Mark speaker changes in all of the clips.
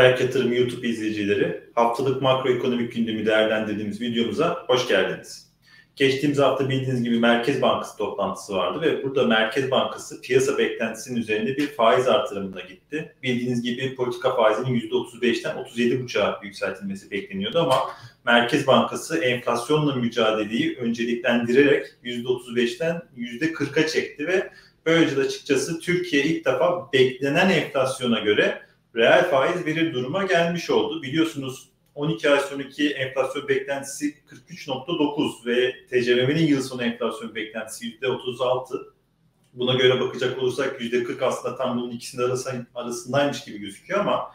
Speaker 1: Ayak Yatırım YouTube izleyicileri, haftalık makroekonomik gündemi değerlendirdiğimiz videomuza hoş geldiniz. Geçtiğimiz hafta bildiğiniz gibi Merkez Bankası toplantısı vardı ve burada Merkez Bankası piyasa beklentisinin üzerinde bir faiz artırımına gitti. Bildiğiniz gibi politika faizinin %35'ten 37,5'a yükseltilmesi bekleniyordu ama Merkez Bankası enflasyonla mücadeleyi önceliklendirerek %35'ten %40'a çekti ve böylece de açıkçası Türkiye ilk defa beklenen enflasyona göre reel faiz verir duruma gelmiş oldu. Biliyorsunuz 12 ay sonraki enflasyon beklentisi 43.9 ve TCMM'nin yıl sonu enflasyon beklentisi %36. Buna göre bakacak olursak %40 aslında tam bunun ikisinin arasındaymış gibi gözüküyor ama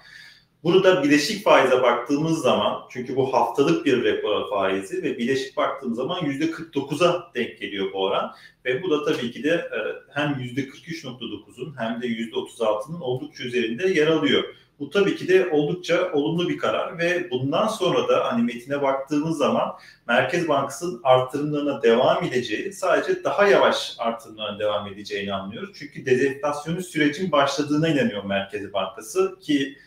Speaker 1: Burada bileşik faize baktığımız zaman çünkü bu haftalık bir repo faizi ve bileşik baktığımız zaman %49'a denk geliyor bu oran. Ve bu da tabii ki de e, hem %43.9'un hem de %36'nın oldukça üzerinde yer alıyor. Bu tabii ki de oldukça olumlu bir karar ve bundan sonra da hani metine baktığımız zaman Merkez Bankası'nın artırımlarına devam edeceği, sadece daha yavaş artırımlarına devam edeceğini anlıyoruz. Çünkü dezenflasyonu sürecin başladığına inanıyor Merkez Bankası ki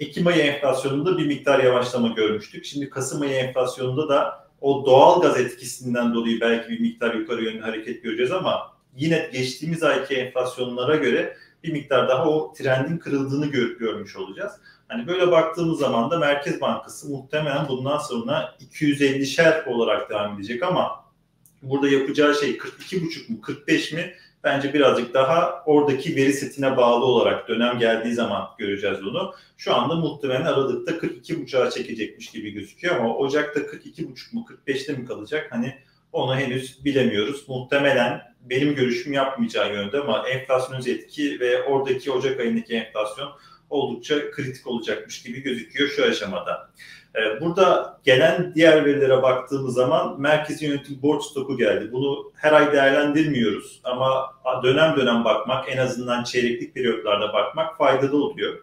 Speaker 1: Ekim ayı enflasyonunda bir miktar yavaşlama görmüştük. Şimdi Kasım ayı enflasyonunda da o doğal gaz etkisinden dolayı belki bir miktar yukarı yönlü hareket göreceğiz ama yine geçtiğimiz ayki enflasyonlara göre bir miktar daha o trendin kırıldığını gör, görmüş olacağız. Hani böyle baktığımız zaman da Merkez Bankası muhtemelen bundan sonra 250'şer olarak devam edecek ama burada yapacağı şey 42,5 mu 45 mi bence birazcık daha oradaki veri setine bağlı olarak dönem geldiği zaman göreceğiz onu. Şu anda muhtemelen Aralık'ta 42.5'a çekecekmiş gibi gözüküyor ama Ocak'ta 42.5 mu 45'te mi kalacak? Hani onu henüz bilemiyoruz. Muhtemelen benim görüşüm yapmayacağı yönde ama enflasyon etki ve oradaki Ocak ayındaki enflasyon oldukça kritik olacakmış gibi gözüküyor şu aşamada. Ee, burada gelen diğer verilere baktığımız zaman merkezi yönetim borç stoku geldi. Bunu her ay değerlendirmiyoruz ama dönem dönem bakmak, en azından çeyreklik periyotlarda bakmak faydalı oluyor.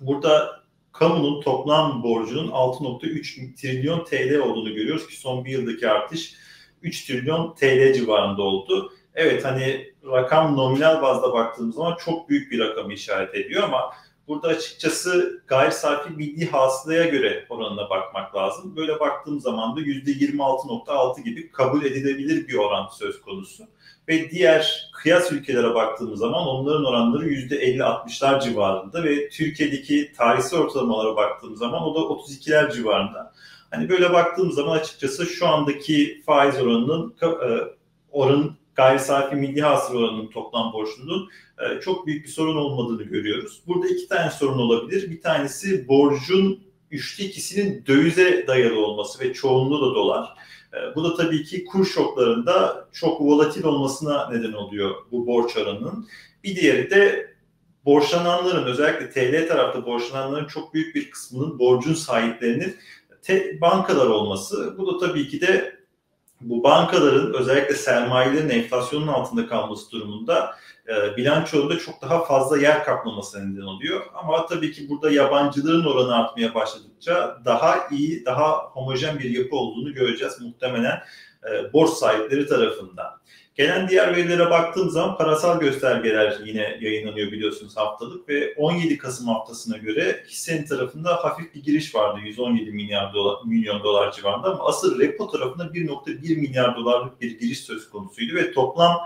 Speaker 1: Burada kamunun toplam borcunun 6.3 trilyon TL olduğunu görüyoruz ki son bir yıldaki artış 3 trilyon TL civarında oldu. Evet hani rakam nominal bazda baktığımız zaman çok büyük bir rakamı işaret ediyor ama Burada açıkçası gayri safi milli hasılaya göre oranına bakmak lazım. Böyle baktığım zaman da %26.6 gibi kabul edilebilir bir oran söz konusu. Ve diğer kıyas ülkelere baktığımız zaman onların oranları %50-60'lar civarında ve Türkiye'deki tarihsel ortalamalara baktığımız zaman o da 32'ler civarında. Hani böyle baktığım zaman açıkçası şu andaki faiz oranının e, oranın gayri safi milli hasıla oranının toplam borcunun e, çok büyük bir sorun olmadığını görüyoruz. Burada iki tane sorun olabilir. Bir tanesi borcun üçte ikisinin dövize dayalı olması ve çoğunluğu da dolar. E, bu da tabii ki kur şoklarında çok volatil olmasına neden oluyor bu borç oranının. Bir diğeri de borçlananların özellikle TL tarafta borçlananların çok büyük bir kısmının borcun sahiplerinin te- bankalar olması. Bu da tabii ki de bu bankaların özellikle sermayelerin enflasyonun altında kalması durumunda e, bilançolarında çok daha fazla yer kaplaması neden oluyor. Ama tabii ki burada yabancıların oranı artmaya başladıkça daha iyi, daha homojen bir yapı olduğunu göreceğiz muhtemelen e, borç sahipleri tarafından. Gelen diğer verilere baktığım zaman parasal göstergeler yine yayınlanıyor biliyorsunuz haftalık ve 17 Kasım haftasına göre hissenin tarafında hafif bir giriş vardı 117 milyar dolar, milyon dolar civarında ama asıl repo tarafında 1.1 milyar dolarlık bir giriş söz konusuydu ve toplam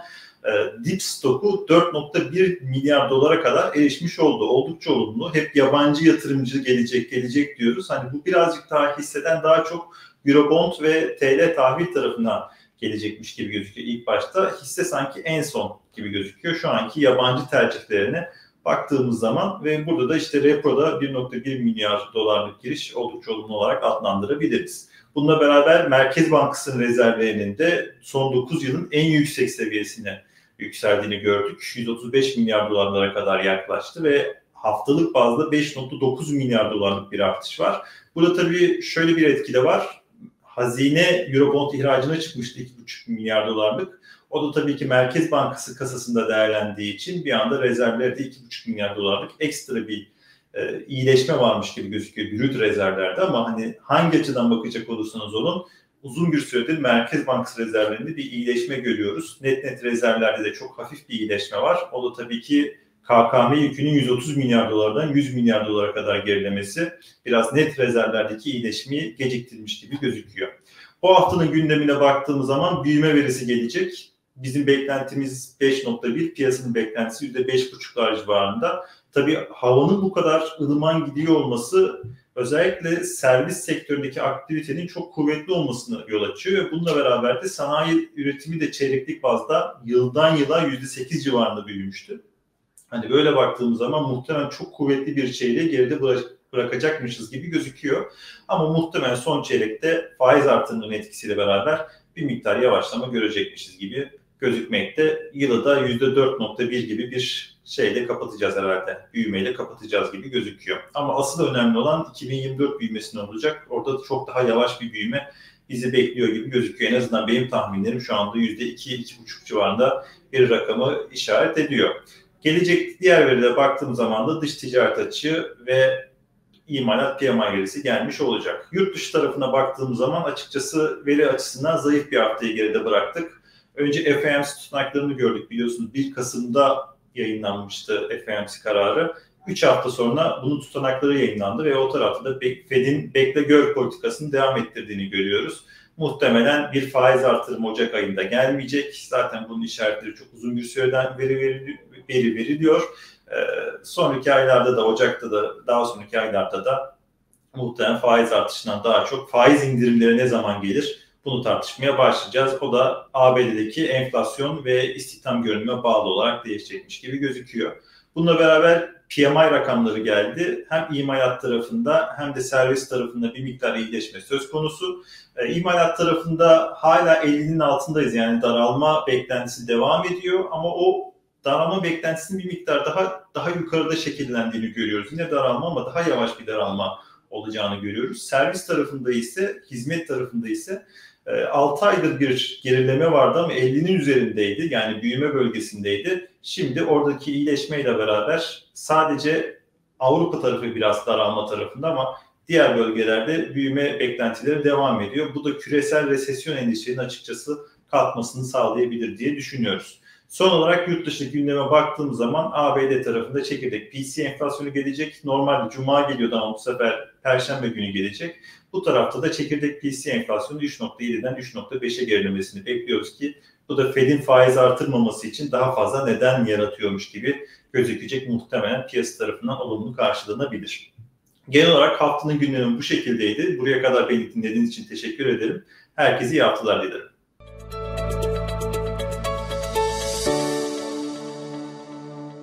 Speaker 1: e, dip stoku 4.1 milyar dolara kadar erişmiş oldu. Oldukça olumlu. Hep yabancı yatırımcı gelecek gelecek diyoruz. Hani bu birazcık daha hisseden daha çok Eurobond ve TL tahvil tarafına gelecekmiş gibi gözüküyor ilk başta. Hisse sanki en son gibi gözüküyor. Şu anki yabancı tercihlerine baktığımız zaman ve burada da işte repoda 1.1 milyar dolarlık giriş oldukça olumlu olarak adlandırabiliriz. Bununla beraber Merkez Bankası'nın rezervlerinin de son 9 yılın en yüksek seviyesine yükseldiğini gördük. 135 milyar dolarlara kadar yaklaştı ve haftalık bazda 5.9 milyar dolarlık bir artış var. Burada tabii şöyle bir etki de var hazine Eurobond ihracına çıkmıştı 2,5 milyar dolarlık. O da tabii ki Merkez Bankası kasasında değerlendiği için bir anda rezervlerde 2,5 milyar dolarlık ekstra bir e, iyileşme varmış gibi gözüküyor brüt rezervlerde ama hani hangi açıdan bakacak olursanız olun uzun bir süredir Merkez Bankası rezervlerinde bir iyileşme görüyoruz. Net net rezervlerde de çok hafif bir iyileşme var. O da tabii ki KKM yükünün 130 milyar dolardan 100 milyar dolara kadar gerilemesi biraz net rezervlerdeki iyileşmeyi geciktirmiş gibi gözüküyor. Bu haftanın gündemine baktığımız zaman büyüme verisi gelecek. Bizim beklentimiz 5.1, piyasanın beklentisi %5.5'lar civarında. Tabii havanın bu kadar ılıman gidiyor olması özellikle servis sektöründeki aktivitenin çok kuvvetli olmasını yol açıyor ve bununla beraber de sanayi üretimi de çeyreklik bazda yıldan yıla %8 civarında büyümüştü. Hani böyle baktığımız zaman muhtemelen çok kuvvetli bir çeyreği geride bırakacakmışız gibi gözüküyor. Ama muhtemelen son çeyrekte faiz artırımının etkisiyle beraber bir miktar yavaşlama görecekmişiz gibi gözükmekte. Yılı da %4.1 gibi bir şeyle kapatacağız herhalde. Büyümeyle kapatacağız gibi gözüküyor. Ama asıl önemli olan 2024 büyümesi olacak? Orada çok daha yavaş bir büyüme bizi bekliyor gibi gözüküyor. En azından benim tahminlerim şu anda %2-2,5 civarında bir rakamı işaret ediyor. Gelecek diğer verilere baktığım zaman da dış ticaret açığı ve imalat PMI verisi gelmiş olacak. Yurt dışı tarafına baktığım zaman açıkçası veri açısından zayıf bir haftayı geride bıraktık. Önce FOMC tutanaklarını gördük biliyorsunuz 1 Kasım'da yayınlanmıştı FOMC kararı. 3 hafta sonra bunun tutanakları yayınlandı ve o tarafta da Fed'in bekle gör politikasını devam ettirdiğini görüyoruz. Muhtemelen bir faiz artırımı Ocak ayında gelmeyecek. Zaten bunun işaretleri çok uzun bir süreden veri, veri, veri veriliyor. Ee, sonraki aylarda da Ocak'ta da daha sonraki aylarda da muhtemelen faiz artışından daha çok faiz indirimleri ne zaman gelir? Bunu tartışmaya başlayacağız. O da ABD'deki enflasyon ve istihdam görünüme bağlı olarak değişecekmiş gibi gözüküyor. Bununla beraber PMI rakamları geldi. Hem imalat tarafında hem de servis tarafında bir miktar iyileşme söz konusu. E, imalat tarafında hala 50'nin altındayız. Yani daralma beklentisi devam ediyor ama o daralma beklentisinin bir miktar daha daha yukarıda şekillendiğini görüyoruz. Yine daralma ama daha yavaş bir daralma olacağını görüyoruz. Servis tarafında ise, hizmet tarafında ise 6 e, aydır bir gerileme vardı ama 50'nin üzerindeydi. Yani büyüme bölgesindeydi. Şimdi oradaki iyileşmeyle beraber sadece Avrupa tarafı biraz daralma tarafında ama diğer bölgelerde büyüme beklentileri devam ediyor. Bu da küresel resesyon endişelerinin açıkçası kalkmasını sağlayabilir diye düşünüyoruz. Son olarak yurt dışı gündeme baktığım zaman ABD tarafında çekirdek PC enflasyonu gelecek. Normalde Cuma geliyordu ama bu sefer Perşembe günü gelecek. Bu tarafta da çekirdek PC enflasyonu 3.7'den 3.5'e gerilemesini bekliyoruz ki bu da Fed'in faiz artırmaması için daha fazla neden yaratıyormuş gibi gözükecek muhtemelen piyasa tarafından olumlu karşılanabilir. Genel olarak haftanın gündemi bu şekildeydi. Buraya kadar beni dinlediğiniz için teşekkür ederim. Herkese iyi haftalar dilerim.